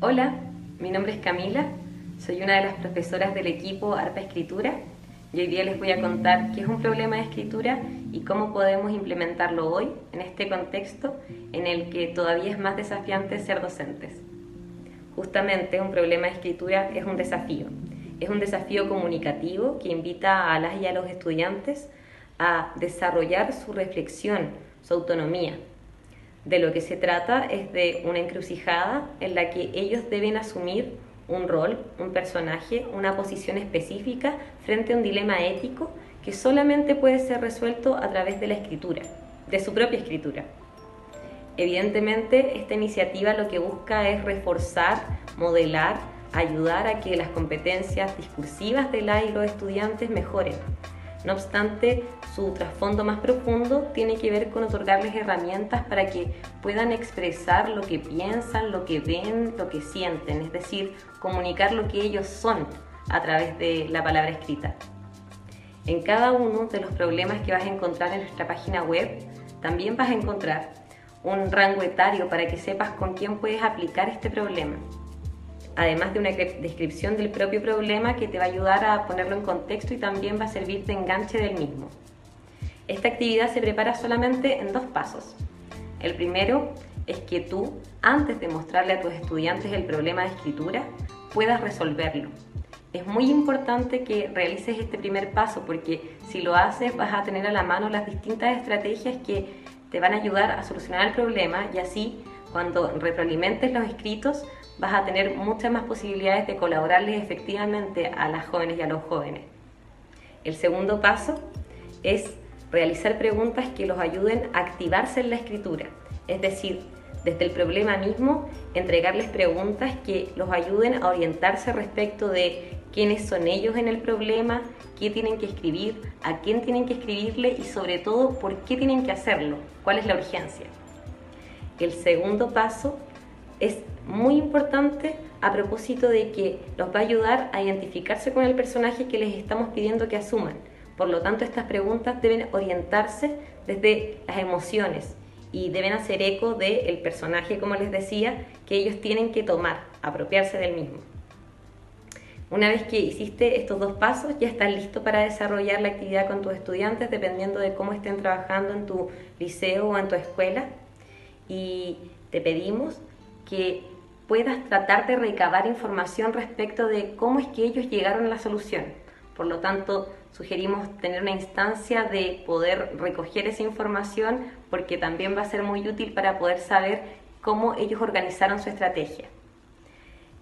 Hola, mi nombre es Camila, soy una de las profesoras del equipo ARPA Escritura y hoy día les voy a contar qué es un problema de escritura y cómo podemos implementarlo hoy en este contexto en el que todavía es más desafiante ser docentes. Justamente un problema de escritura es un desafío, es un desafío comunicativo que invita a las y a los estudiantes a desarrollar su reflexión, su autonomía, de lo que se trata es de una encrucijada en la que ellos deben asumir un rol, un personaje, una posición específica frente a un dilema ético que solamente puede ser resuelto a través de la escritura, de su propia escritura. Evidentemente, esta iniciativa lo que busca es reforzar, modelar, ayudar a que las competencias discursivas de la y los estudiantes mejoren no obstante, su trasfondo más profundo tiene que ver con otorgarles herramientas para que puedan expresar lo que piensan, lo que ven, lo que sienten, es decir, comunicar lo que ellos son a través de la palabra escrita. En cada uno de los problemas que vas a encontrar en nuestra página web, también vas a encontrar un rango etario para que sepas con quién puedes aplicar este problema además de una descripción del propio problema que te va a ayudar a ponerlo en contexto y también va a servir de enganche del mismo. Esta actividad se prepara solamente en dos pasos. El primero es que tú, antes de mostrarle a tus estudiantes el problema de escritura, puedas resolverlo. Es muy importante que realices este primer paso porque si lo haces vas a tener a la mano las distintas estrategias que te van a ayudar a solucionar el problema y así cuando retroalimentes los escritos vas a tener muchas más posibilidades de colaborarles efectivamente a las jóvenes y a los jóvenes. El segundo paso es realizar preguntas que los ayuden a activarse en la escritura, es decir, desde el problema mismo, entregarles preguntas que los ayuden a orientarse respecto de quiénes son ellos en el problema, qué tienen que escribir, a quién tienen que escribirle y sobre todo por qué tienen que hacerlo, cuál es la urgencia. El segundo paso es muy importante a propósito de que los va a ayudar a identificarse con el personaje que les estamos pidiendo que asuman. Por lo tanto, estas preguntas deben orientarse desde las emociones y deben hacer eco del personaje, como les decía, que ellos tienen que tomar, apropiarse del mismo. Una vez que hiciste estos dos pasos, ya estás listo para desarrollar la actividad con tus estudiantes, dependiendo de cómo estén trabajando en tu liceo o en tu escuela. Y te pedimos que puedas tratar de recabar información respecto de cómo es que ellos llegaron a la solución. Por lo tanto, sugerimos tener una instancia de poder recoger esa información porque también va a ser muy útil para poder saber cómo ellos organizaron su estrategia.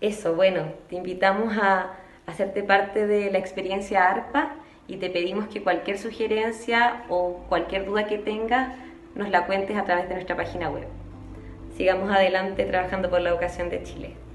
Eso, bueno, te invitamos a hacerte parte de la experiencia ARPA y te pedimos que cualquier sugerencia o cualquier duda que tengas nos la cuentes a través de nuestra página web sigamos adelante trabajando por la educación de Chile.